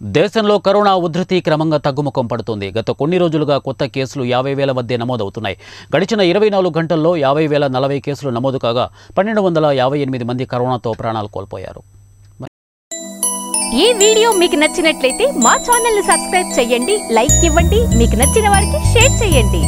దేశంలో కరోనా ఉధృతి క్రమంగా తగ్గుముఖం పడుతుంది. గత కొన్ని రోజులుగా కొత్త కేసులు యాభై వేల మధ్య నమోదవుతున్నాయి. గడిచిన ఇరవై నాలుగు గంటల్లో యాభై వేల నలభై కేసులు నమోదు కాగా పన్నెండు వందల యాభై ఎనిమిది మంది కరోనాతో ప్రాణాలు కోల్పోయారు. ఈ వీడియో మీకు నచ్చినట్లయితే మా ఛానల్ని సబ్స్క్రైబ్ చేయండి లైక్ ఇవ్వండి మీకు నచ్చిన వారికి షేర్ చేయండి.